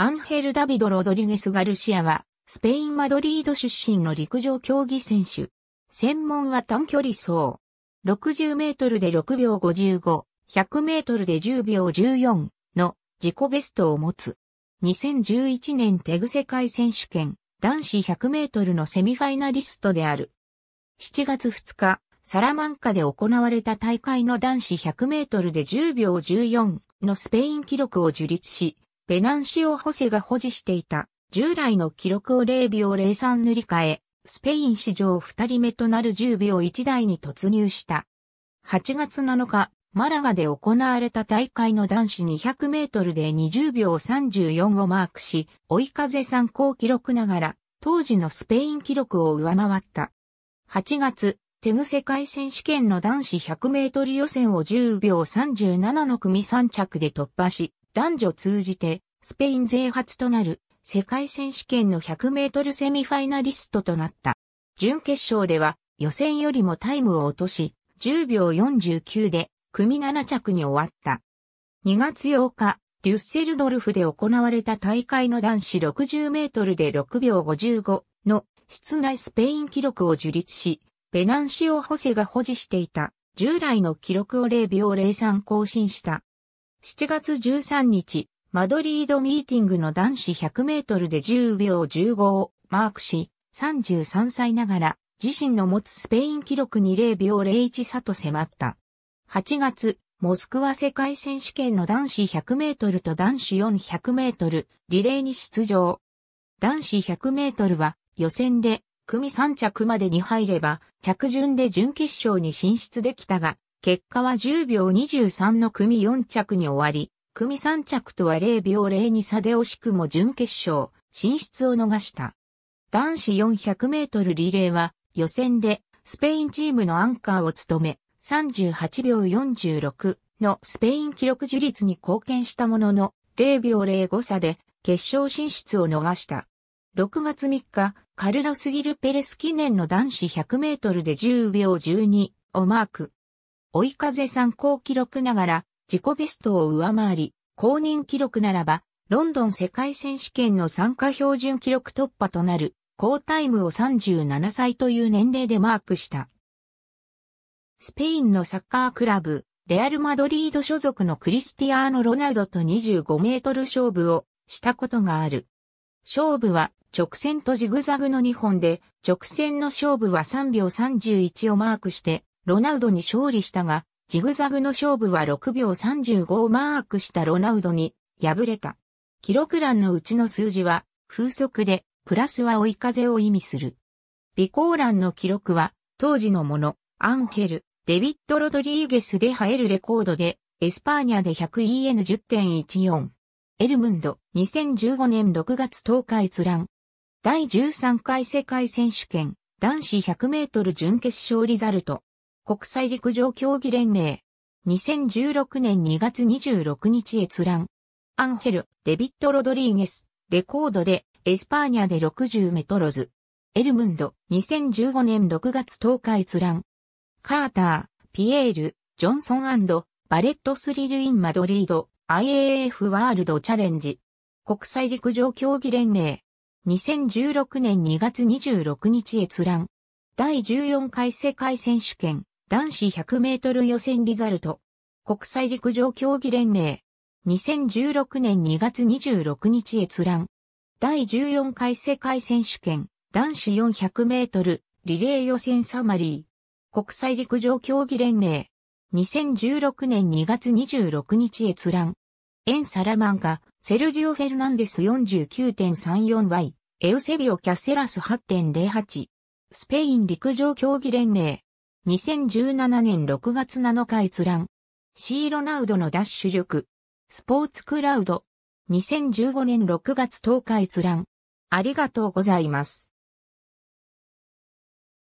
アンヘル・ダビド・ロドリゲス・ガルシアは、スペイン・マドリード出身の陸上競技選手。専門は短距離走。60メートルで6秒55、100メートルで10秒14の自己ベストを持つ。2011年テグ世界選手権男子100メートルのセミファイナリストである。7月2日、サラマンカで行われた大会の男子100メートルで10秒14のスペイン記録を樹立し、ベナンシオ・ホセが保持していた従来の記録を0秒03塗り替え、スペイン史上2人目となる10秒1台に突入した。8月7日、マラガで行われた大会の男子200メートルで20秒34をマークし、追い風参考記録ながら、当時のスペイン記録を上回った。8月、テグ世界選手権の男子100メートル予選を10秒37の組3着で突破し、男女通じてスペイン勢初となる世界選手権の100メートルセミファイナリストとなった。準決勝では予選よりもタイムを落とし、10秒49で組7着に終わった。2月8日、デュッセルドルフで行われた大会の男子60メートルで6秒55の室内スペイン記録を樹立し、ベナンシオ・ホセが保持していた従来の記録を0秒03更新した。7月13日、マドリードミーティングの男子100メートルで10秒15をマークし、33歳ながら自身の持つスペイン記録に0秒01差と迫った。8月、モスクワ世界選手権の男子100メートルと男子400メートルリレーに出場。男子100メートルは予選で組3着までに入れば着順で準決勝に進出できたが、結果は10秒23の組4着に終わり、組3着とは0秒02差で惜しくも準決勝進出を逃した。男子400メートルリレーは予選でスペインチームのアンカーを務め、38秒46のスペイン記録樹立に貢献したものの、0秒05差で決勝進出を逃した。6月3日、カルロス・ギル・ペレス記念の男子100メートルで10秒12をマーク。追い風参考記録ながら自己ベストを上回り、公認記録ならば、ロンドン世界選手権の参加標準記録突破となる高タイムを37歳という年齢でマークした。スペインのサッカークラブ、レアル・マドリード所属のクリスティアーノ・ロナウドと25メートル勝負をしたことがある。勝負は直線とジグザグの2本で、直線の勝負は3秒31をマークして、ロナウドに勝利したが、ジグザグの勝負は6秒35をマークしたロナウドに敗れた。記録欄のうちの数字は風速でプラスは追い風を意味する。備考欄の記録は、当時のもの、アンヘル、デビッド・ロドリーゲスで入るレコードで、エスパーニャで 100EN10.14。エルムンド、2015年6月10日閲覧。第13回世界選手権、男子100メートル準決勝リザルト。国際陸上競技連盟。2016年2月26日閲覧。アンヘル、デビッド・ロドリーゲス、レコードでエスパーニャで60メトロズ。エルムンド、2015年6月10日閲覧。カーター、ピエール、ジョンソンバレットスリルインマドリード、IAF ワールドチャレンジ。国際陸上競技連盟。2016年2月26日閲覧。第14回世界選手権、男子100メートル予選リザルト。国際陸上競技連盟。2016年2月26日閲覧。第14回世界選手権。男子400メートル。リレー予選サマリー。国際陸上競技連盟。2016年2月26日閲覧。エンサラマンカセルジオ・フェルナンデス 49.34Y エウセビオ・キャセラス8.08スペイン陸上競技連盟。2017年6月7日閲覧シーロナウドのダッシュ力スポーツクラウド2015年6月10日閲覧。ありがとうございます。